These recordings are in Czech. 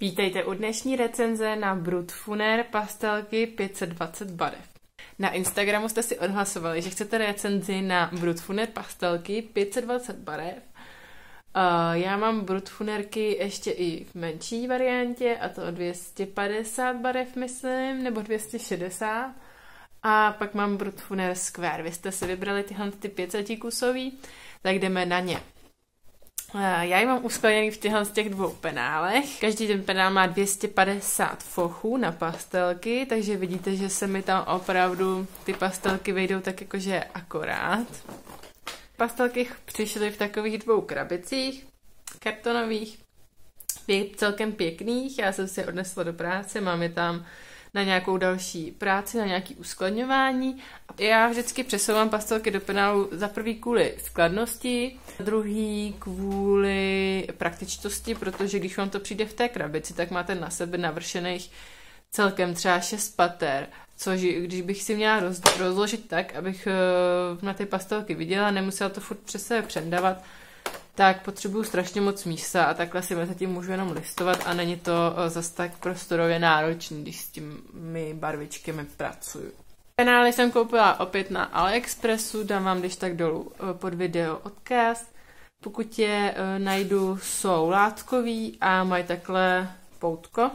Vítejte u dnešní recenze na Brutfuner pastelky 520 barev. Na Instagramu jste si odhlasovali, že chcete recenzi na Brutfuner pastelky 520 barev. Uh, já mám Brutfunerky ještě i v menší variantě, a to 250 barev, myslím, nebo 260. A pak mám Brutfuner Square. Vy jste si vybrali tyhle ty 500 kusový, tak jdeme na ně. Já ji mám uskladněný v těchto z těch dvou penálech. Každý ten penál má 250 fochů na pastelky, takže vidíte, že se mi tam opravdu ty pastelky vejdou tak jakože akorát. Pastelky přišly v takových dvou krabicích, kartonových, celkem pěkných. Já jsem si je odnesla do práce, mám je tam na nějakou další práci, na nějaký uskladňování. Já vždycky přesouvám pastelky do penálu za prvý kvůli skladnosti, druhý kvůli praktičtosti, protože když vám to přijde v té krabici, tak máte na sebe navršených celkem třeba 6 pater, což když bych si měla roz, rozložit tak, abych eh, na ty pastelky viděla, nemusela to furt přes sebe přendavat, tak potřebuju strašně moc místa a takhle si mezi tím můžu jenom listovat a není to eh, zase tak prostorově náročný, když s těmi barvičkami pracuju. Penály jsem koupila opět na AliExpressu, dám vám když tak dolů eh, pod video odkaz. Pokud je uh, najdu, jsou látkový a mají takhle poutko,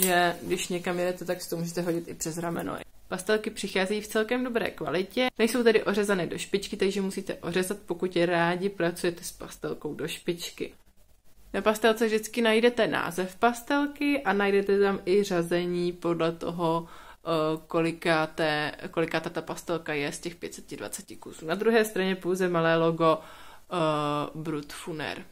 že když někam jedete, tak si to můžete hodit i přes rameno. Pastelky přicházejí v celkem dobré kvalitě, nejsou tedy ořezané do špičky, takže musíte ořezat, pokud rádi pracujete s pastelkou do špičky. Na pastelce vždycky najdete název pastelky a najdete tam i řazení podle toho, eh, koliká, té, koliká ta pastelka je z těch 520 kusů. Na druhé straně pouze malé logo uh, Brutfuner.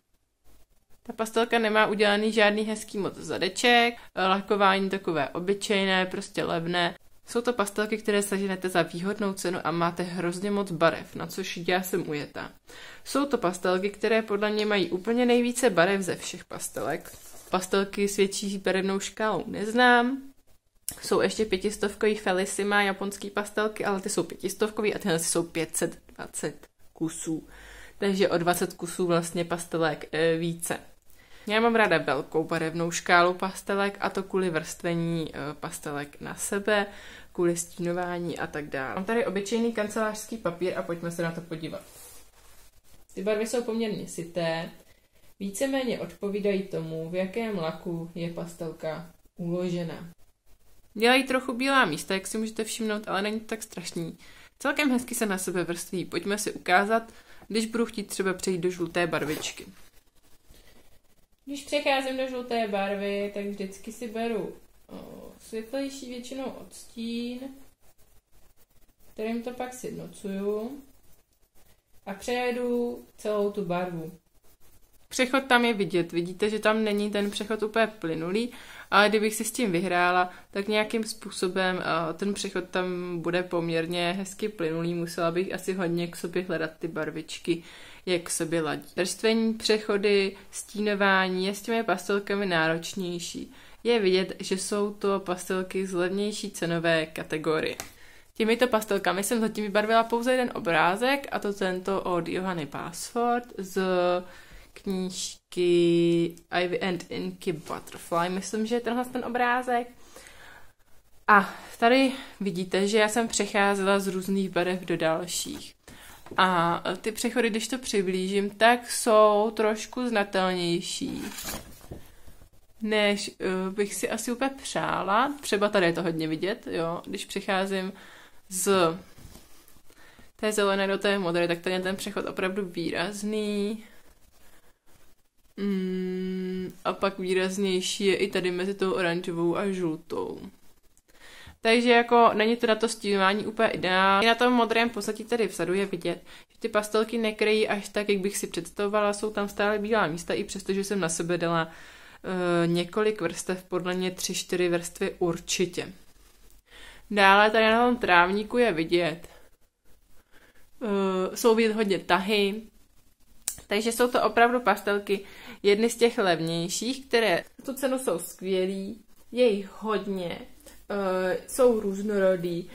Ta pastelka nemá udělaný žádný hezký moc zadeček, lakování takové obyčejné, prostě levné. Jsou to pastelky, které seženete za výhodnou cenu a máte hrozně moc barev, na což já jsem ujeta. Jsou to pastelky, které podle mě mají úplně nejvíce barev ze všech pastelek. Pastelky s větší barevnou škálou neznám. Jsou ještě pětistovkový Felicima japonský pastelky, ale ty jsou pětistovkový a tyhle jsou 520 kusů. Takže o 20 kusů vlastně pastelek e, více. Já mám ráda velkou barevnou škálu pastelek a to kvůli vrstvení eh, pastelek na sebe, kvůli stínování a tak dále. Mám tady obyčejný kancelářský papír a pojďme se na to podívat. Ty barvy jsou poměrně sité, víceméně odpovídají tomu, v jakém laku je pastelka uložena. Dělají trochu bílá místa, jak si můžete všimnout, ale není to tak strašný. Celkem hezky se na sebe vrství. Pojďme si ukázat, když budu chtít třeba přejít do žluté barvičky. Když přecházím do žluté barvy, tak vždycky si beru světlejší většinou odstín, kterým to pak sjednocuju a přejedu celou tu barvu. Přechod tam je vidět. Vidíte, že tam není ten přechod úplně plynulý, ale kdybych si s tím vyhrála, tak nějakým způsobem ten přechod tam bude poměrně hezky plynulý. Musela bych asi hodně k sobě hledat ty barvičky, jak k sobě ladí. Vrstvení, přechody, stínování je s těmi pastelkami náročnější. Je vidět, že jsou to pastelky z levnější cenové kategorie. Těmito pastelkami jsem zatím vybarvila pouze jeden obrázek, a to tento od Johany Passford z knížky Ivy and Inky Butterfly, myslím, že je tenhle ten obrázek. A tady vidíte, že já jsem přecházela z různých barev do dalších. A ty přechody, když to přiblížím, tak jsou trošku znatelnější, než uh, bych si asi úplně přála. Třeba tady je to hodně vidět, jo. Když přecházím z té zelené do té modré, tak tady je ten přechod opravdu výrazný. Mm, a pak výraznější je i tady mezi tou oranžovou a žlutou. Takže jako není to na to stínování úplně ideální. Na tom modrém podstatě tady vzadu je vidět, že ty pastelky nekryjí až tak, jak bych si představovala. Jsou tam stále bílá místa, i přesto, že jsem na sebe dala uh, několik vrstev, podle mě tři, čtyři vrstvy určitě. Dále tady na tom trávníku je vidět, uh, jsou vidět hodně tahy, takže jsou to opravdu pastelky jedny z těch levnějších, které tu cenu jsou skvělý, je jich hodně, uh, jsou různorodý.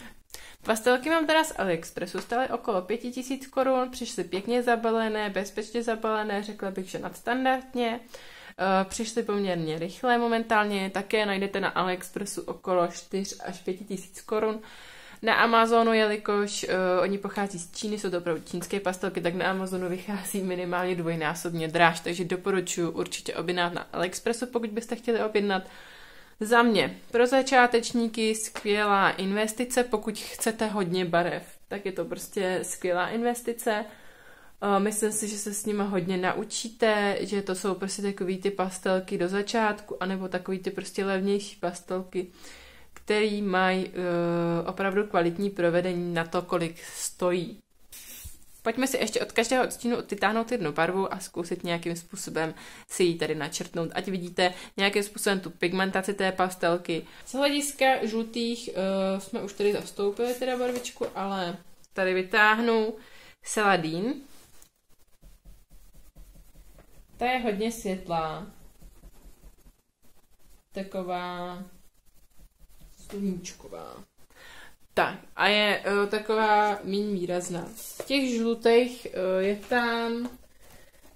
Pastelky mám teda z AliExpressu, stály okolo 5000 korun, přišly pěkně zabalené, bezpečně zabalené, řekla bych, že nadstandardně. přišly poměrně rychle momentálně, také najdete na AliExpressu okolo 4 až 5 tisíc korun. Na Amazonu, jelikož uh, oni pochází z Číny, jsou to opravdu čínské pastelky, tak na Amazonu vychází minimálně dvojnásobně dráž, takže doporučuji určitě objednat na AliExpressu, pokud byste chtěli objednat. Za mě, pro začátečníky skvělá investice, pokud chcete hodně barev, tak je to prostě skvělá investice. Uh, myslím si, že se s nimi hodně naučíte, že to jsou prostě takový ty pastelky do začátku, anebo takový ty prostě levnější pastelky, který mají uh, opravdu kvalitní provedení na to, kolik stojí. Pojďme si ještě od každého odstínu vytáhnout jednu barvu a zkusit nějakým způsobem si ji tady načrtnout, ať vidíte nějakým způsobem tu pigmentaci té pastelky. Z hlediska žlutých uh, jsme už tady zastoupili teda barvičku, ale tady vytáhnu Celadín. Ta je hodně světlá. Taková sluníčková. Tak, a je uh, taková méně výrazná. Z těch žlutých uh, je tam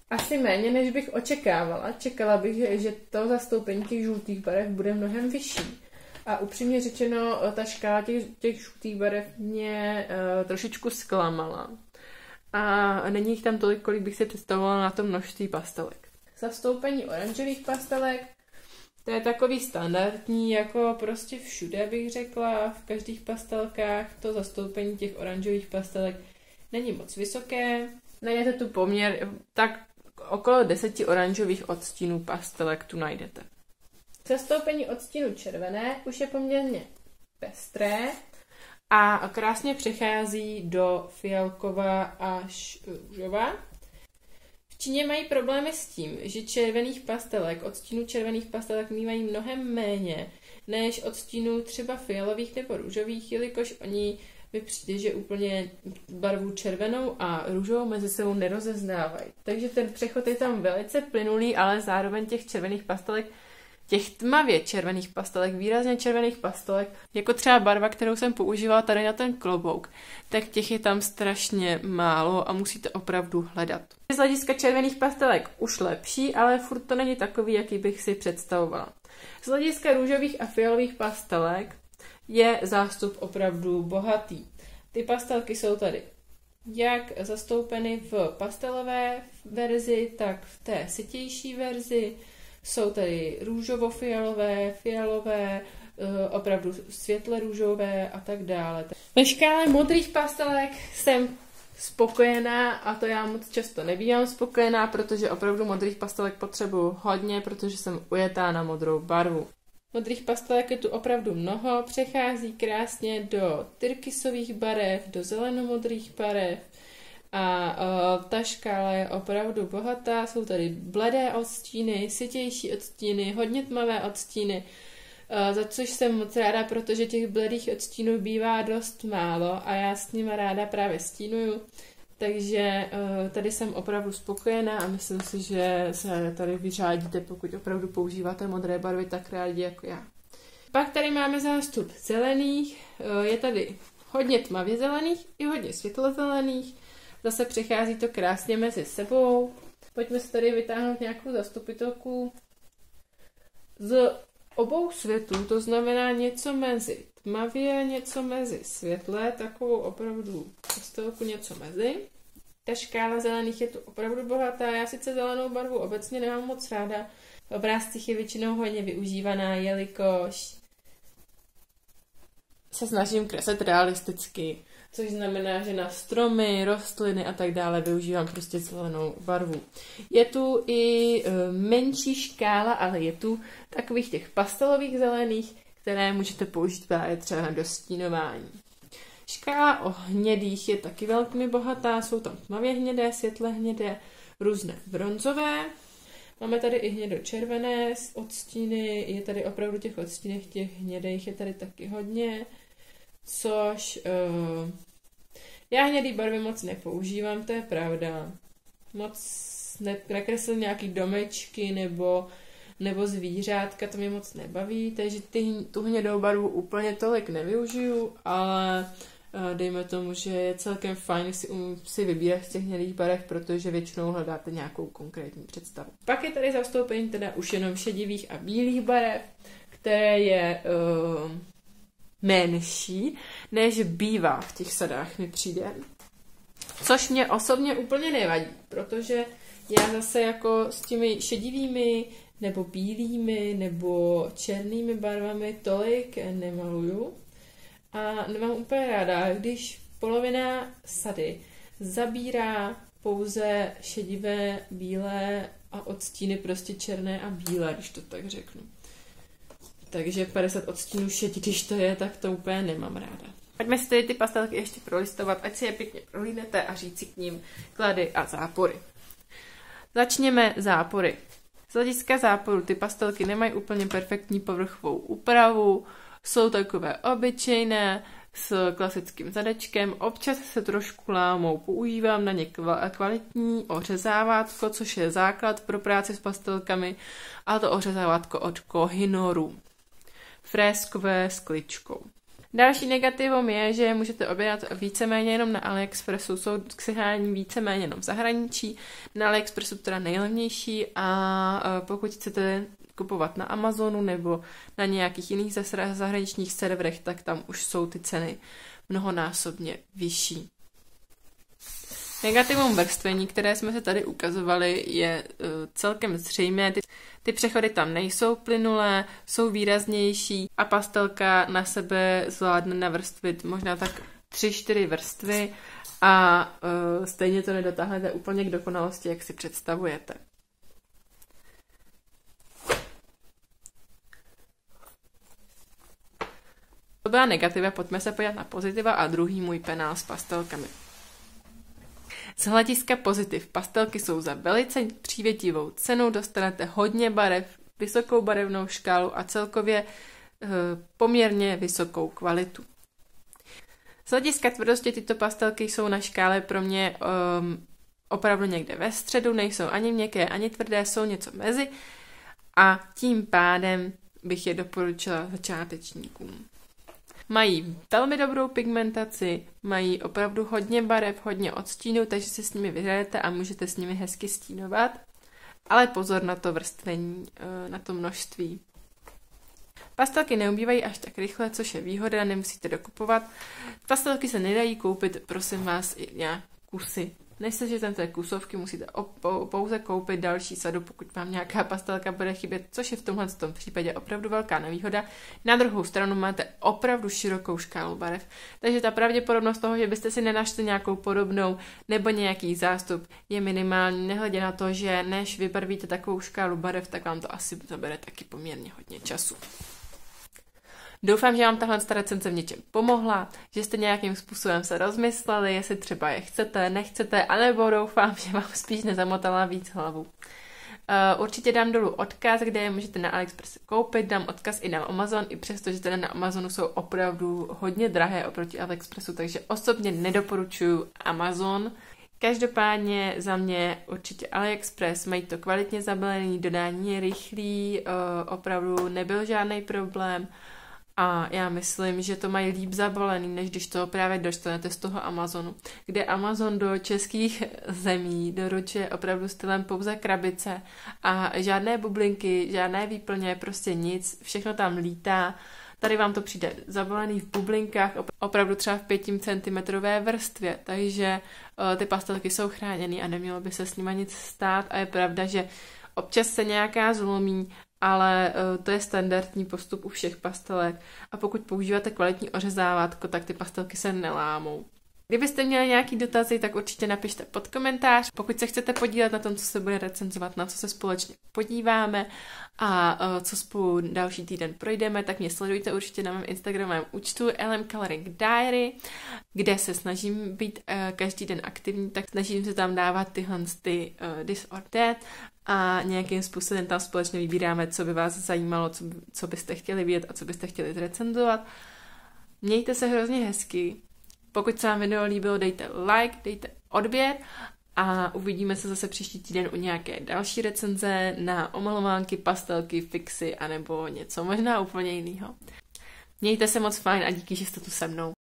asi méně, než bych očekávala. Čekala bych, že, že to zastoupení těch žlutých barev bude mnohem vyšší. A upřímně řečeno, ta škála těch, těch žlutých barev mě uh, trošičku zklamala. A není jich tam tolik, kolik bych si představovala na to množství pastelek. Zastoupení oranžových pastelek to je takový standardní, jako prostě všude bych řekla, v každých pastelkách to zastoupení těch oranžových pastelek není moc vysoké. Najdete tu poměr, tak okolo deseti oranžových odstínů pastelek tu najdete. Zastoupení odstínu červené už je poměrně pestré a krásně přechází do fialková až růžová. Číně mají problémy s tím, že červených pastelek, odstínu červených pastelek mývají mnohem méně než odstínu třeba fialových nebo růžových, jelikož oni mi přijde, že úplně barvu červenou a růžovou mezi sebou nerozeznávají. Takže ten přechod je tam velice plynulý, ale zároveň těch červených pastelek těch tmavě červených pastelek, výrazně červených pastelek, jako třeba barva, kterou jsem používala tady na ten klobouk, tak těch je tam strašně málo a musíte opravdu hledat. Z hlediska červených pastelek už lepší, ale furt to není takový, jaký bych si představovala. Z hlediska růžových a fialových pastelek je zástup opravdu bohatý. Ty pastelky jsou tady jak zastoupeny v pastelové verzi, tak v té sytější verzi. Jsou tady růžovo-fialové, fialové, eh, opravdu světle růžové a tak dále. Ve škále modrých pastelek jsem spokojená a to já moc často nebývám spokojená, protože opravdu modrých pastelek potřebuju hodně, protože jsem ujetá na modrou barvu. Modrých pastelek je tu opravdu mnoho, přechází krásně do tyrkysových barev, do zelenomodrých barev, a uh, ta škála je opravdu bohatá, jsou tady bledé odstíny, sytější odstíny, hodně tmavé odstíny, uh, za což jsem moc ráda, protože těch bledých odstínů bývá dost málo a já s nimi ráda právě stínuju. Takže uh, tady jsem opravdu spokojená a myslím si, že se tady vyřádíte, pokud opravdu používáte modré barvy tak rádi jako já. Pak tady máme zástup zelených, je tady hodně tmavě zelených i hodně světlozelených. Zase přechází to krásně mezi sebou. Pojďme si tady vytáhnout nějakou zastupitelku z obou světů, to znamená něco mezi tmavě, něco mezi světle, takovou opravdu pastelku něco mezi. Ta škála zelených je tu opravdu bohatá. Já sice zelenou barvu obecně nemám moc ráda. V obrázcích je většinou hodně využívaná, jelikož se snažím kreslit realisticky což znamená, že na stromy, rostliny a tak dále využívám prostě zelenou barvu. Je tu i e, menší škála, ale je tu takových těch pastelových zelených, které můžete použít právě třeba na dostínování. Škála o hnědých je taky velmi bohatá, jsou tam tmavě hnědé, světle hnědé, různé bronzové. Máme tady i hnědo-červené odstíny, je tady opravdu těch odstínech těch hnědých je tady taky hodně což uh, já hnědý barvy moc nepoužívám, to je pravda. Moc ne, nekreslím nějaký domečky nebo, nebo zvířátka, to mě moc nebaví, takže ty, tu hnědou barvu úplně tolik nevyužiju, ale dejme tomu, že je celkem fajn si, um, si vybírat z těch hnědých barev, protože většinou hledáte nějakou konkrétní představu. Pak je tady zastoupení teda už jenom šedivých a bílých barev, které je uh, menší, než bývá v těch sadách mi přijde. Což mě osobně úplně nevadí, protože já zase jako s těmi šedivými nebo bílými nebo černými barvami tolik nemaluju. A nemám úplně ráda, když polovina sady zabírá pouze šedivé, bílé a odstíny prostě černé a bílé, když to tak řeknu. Takže 50 odstínů šedí, když to je, tak to úplně nemám ráda. Pojďme si tedy ty pastelky ještě prolistovat, ať si je pěkně prolínete a říct si k ním klady a zápory. Začněme zápory. Z hlediska záporu ty pastelky nemají úplně perfektní povrchovou úpravu, jsou takové obyčejné, s klasickým zadečkem. Občas se trošku lámou. Používám na ně kvalitní ořezávátko, což je základ pro práci s pastelkami, a to ořezávátko od Kohinoru. Fréskové s kličkou. Další negativum je, že můžete objednat víceméně jenom na AliExpressu. Jsou k sehání víceméně jenom v zahraničí. Na AliExpressu teda nejlevnější a pokud chcete kupovat na Amazonu nebo na nějakých jiných zahraničních serverech, tak tam už jsou ty ceny mnohonásobně vyšší. Negativum vrstvení, které jsme se tady ukazovali, je uh, celkem zřejmé. Ty, ty přechody tam nejsou plynulé, jsou výraznější a pastelka na sebe zvládne navrstvit možná tak 3-4 vrstvy a uh, stejně to nedotáhnete úplně k dokonalosti, jak si představujete. To byla negativa, pojďme se podívat na pozitiva a druhý můj penál s pastelkami. Z hlediska pozitiv pastelky jsou za velice přívětivou cenu, dostanete hodně barev, vysokou barevnou škálu a celkově e, poměrně vysokou kvalitu. Z hlediska tvrdosti tyto pastelky jsou na škále pro mě um, opravdu někde ve středu, nejsou ani měkké, ani tvrdé, jsou něco mezi a tím pádem bych je doporučila začátečníkům. Mají velmi dobrou pigmentaci, mají opravdu hodně barev, hodně odstínů, takže si s nimi vyhrajete a můžete s nimi hezky stínovat. Ale pozor na to vrstvení, eh, na to množství. Pastelky neubývají až tak rychle, což je výhoda, nemusíte dokupovat. Pastelky se nedají koupit, prosím vás, i nějak kusy té kusovky, musíte pouze koupit další sadu, pokud vám nějaká pastelka bude chybět, což je v tomhle tom případě opravdu velká nevýhoda. Na druhou stranu máte opravdu širokou škálu barev, takže ta pravděpodobnost toho, že byste si nenašli nějakou podobnou nebo nějaký zástup, je minimální, nehledě na to, že než vybarvíte takovou škálu barev, tak vám to asi zabere taky poměrně hodně času. Doufám, že vám tahle recenze v něčem pomohla, že jste nějakým způsobem se rozmysleli, jestli třeba je chcete, nechcete, anebo doufám, že vám spíš nezamotala víc hlavu. Uh, určitě dám dolů odkaz, kde je můžete na AliExpress koupit, dám odkaz i na Amazon, i přesto, že teda na Amazonu jsou opravdu hodně drahé oproti AliExpressu, takže osobně nedoporučuju Amazon. Každopádně za mě určitě AliExpress, mají to kvalitně zabalený, dodání je rychlý, uh, opravdu nebyl žádný problém. A já myslím, že to mají líp zabalený, než když to právě dostanete z toho Amazonu, kde Amazon do českých zemí doručuje opravdu stylem pouze krabice a žádné bublinky, žádné výplně, prostě nic, všechno tam lítá. Tady vám to přijde zabalený v bublinkách, opravdu třeba v 5 cm vrstvě, takže uh, ty pastelky jsou chráněny a nemělo by se s nimi nic stát a je pravda, že občas se nějaká zlomí ale uh, to je standardní postup u všech pastelek a pokud používáte kvalitní ořezávátko, tak ty pastelky se nelámou. Kdybyste měli nějaký dotazy, tak určitě napište pod komentář. Pokud se chcete podílet na tom, co se bude recenzovat, na co se společně podíváme a uh, co spolu další týden projdeme, tak mě sledujte určitě na mém Instagramovém účtu LM Coloring Diary, kde se snažím být uh, každý den aktivní, tak snažím se tam dávat tyhle ty this or that a nějakým způsobem tam společně vybíráme, co by vás zajímalo, co, co byste chtěli vidět a co byste chtěli zrecenzovat. Mějte se hrozně hezky. Pokud se vám video líbilo, dejte like, dejte odběr a uvidíme se zase příští týden u nějaké další recenze na omalovánky, pastelky, fixy anebo něco možná úplně jiného. Mějte se moc fajn a díky, že jste tu se mnou.